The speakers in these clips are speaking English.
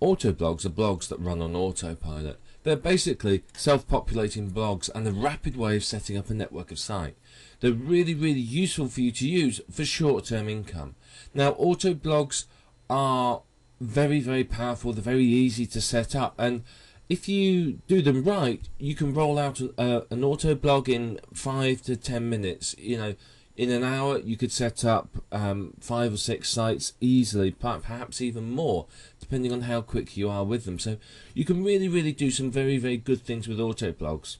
Autoblogs are blogs that run on autopilot. They're basically self-populating blogs and a rapid way of setting up a network of site. They're really, really useful for you to use for short-term income. Now, autoblogs are very, very powerful. They're very easy to set up, and if you do them right, you can roll out an, uh, an auto blog in five to ten minutes. You know, in an hour, you could set up um, five or six sites easily, perhaps even more, depending on how quick you are with them. So you can really, really do some very, very good things with auto blogs.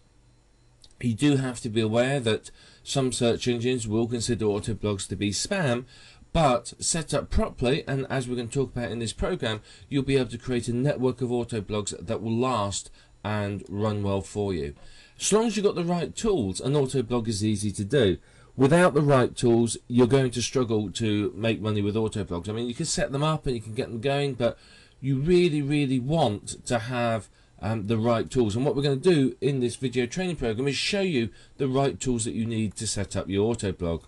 You do have to be aware that some search engines will consider auto blogs to be spam, but set up properly, and as we're going to talk about in this program, you'll be able to create a network of auto blogs that will last and run well for you. As long as you've got the right tools, an auto blog is easy to do. Without the right tools, you're going to struggle to make money with auto blogs. I mean, you can set them up and you can get them going, but you really, really want to have um, the right tools. And what we're going to do in this video training program is show you the right tools that you need to set up your auto blog.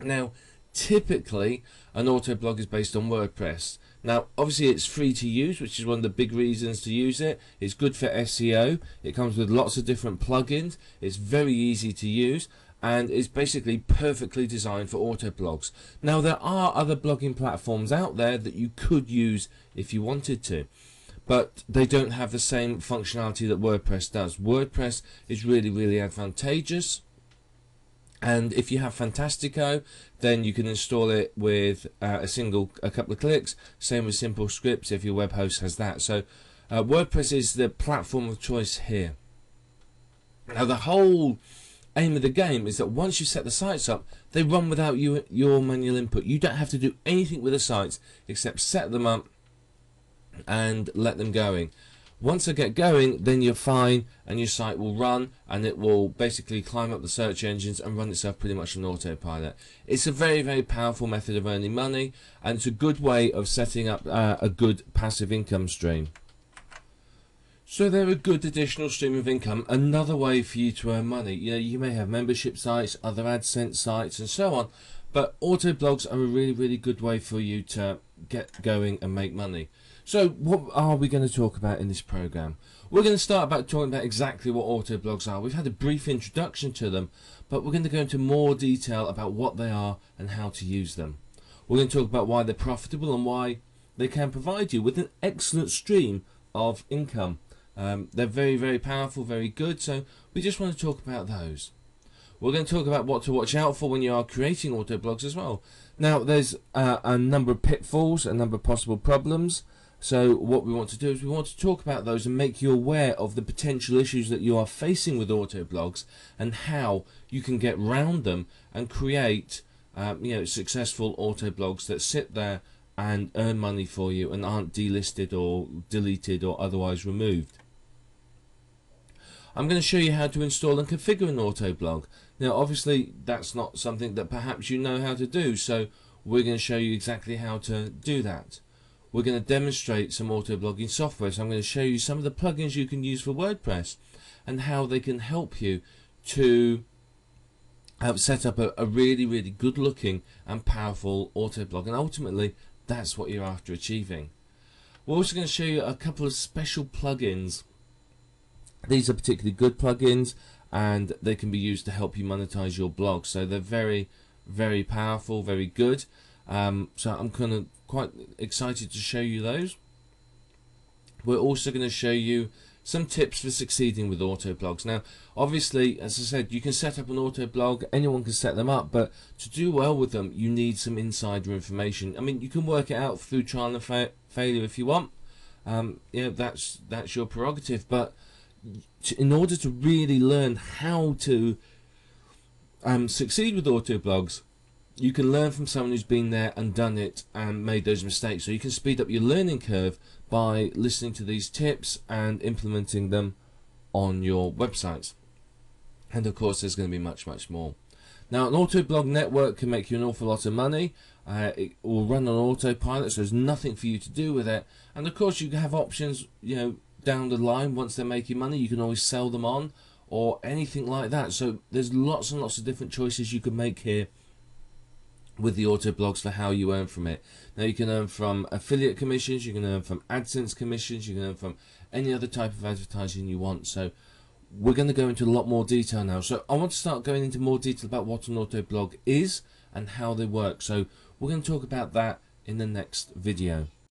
Now, typically an auto blog is based on WordPress. Now, obviously, it's free to use, which is one of the big reasons to use it. It's good for SEO. It comes with lots of different plugins. It's very easy to use and is basically perfectly designed for auto blogs. Now, there are other blogging platforms out there that you could use if you wanted to, but they don't have the same functionality that WordPress does. WordPress is really, really advantageous and if you have Fantastico then you can install it with uh, a single a couple of clicks same with simple scripts if your web host has that so uh, WordPress is the platform of choice here now the whole aim of the game is that once you set the sites up they run without you your manual input you don't have to do anything with the sites except set them up and let them going once they get going, then you're fine and your site will run and it will basically climb up the search engines and run itself pretty much on autopilot. It's a very, very powerful method of earning money and it's a good way of setting up uh, a good passive income stream. So they're a good additional stream of income, another way for you to earn money. You know, you may have membership sites, other AdSense sites and so on, but auto blogs are a really, really good way for you to get going and make money. So what are we going to talk about in this program? We're going to start by talking about exactly what auto blogs are. We've had a brief introduction to them, but we're going to go into more detail about what they are and how to use them. We're going to talk about why they're profitable and why they can provide you with an excellent stream of income. Um, they're very, very powerful, very good, so we just want to talk about those. We're going to talk about what to watch out for when you are creating auto blogs as well. Now, there's uh, a number of pitfalls, a number of possible problems, so what we want to do is we want to talk about those and make you aware of the potential issues that you are facing with auto blogs and how you can get round them and create um, you know successful auto blogs that sit there and earn money for you and aren't delisted or deleted or otherwise removed. I'm going to show you how to install and configure an auto blog. Now obviously that's not something that perhaps you know how to do so we're going to show you exactly how to do that we're going to demonstrate some auto blogging software. So I'm going to show you some of the plugins you can use for WordPress and how they can help you to uh, set up a, a really, really good looking and powerful auto blog. And ultimately, that's what you're after achieving. We're also going to show you a couple of special plugins. These are particularly good plugins and they can be used to help you monetize your blog. So they're very, very powerful, very good. Um, so I'm kind of quite excited to show you those. We're also going to show you some tips for succeeding with auto blogs. Now, obviously, as I said, you can set up an auto blog, anyone can set them up, but to do well with them, you need some insider information. I mean, you can work it out through trial and fa failure if you want. Um, yeah, that's that's your prerogative. But in order to really learn how to um, succeed with auto blogs, you can learn from someone who's been there and done it and made those mistakes. So you can speed up your learning curve by listening to these tips and implementing them on your websites. And of course, there's going to be much, much more. Now, an auto blog network can make you an awful lot of money. Uh, it will run on autopilot, so there's nothing for you to do with it. And of course, you have options, you know, down the line once they're making money. You can always sell them on or anything like that. So there's lots and lots of different choices you can make here with the auto blogs for how you earn from it. Now you can earn from affiliate commissions, you can earn from AdSense commissions, you can earn from any other type of advertising you want. So we're going to go into a lot more detail now. So I want to start going into more detail about what an auto blog is and how they work. So we're going to talk about that in the next video.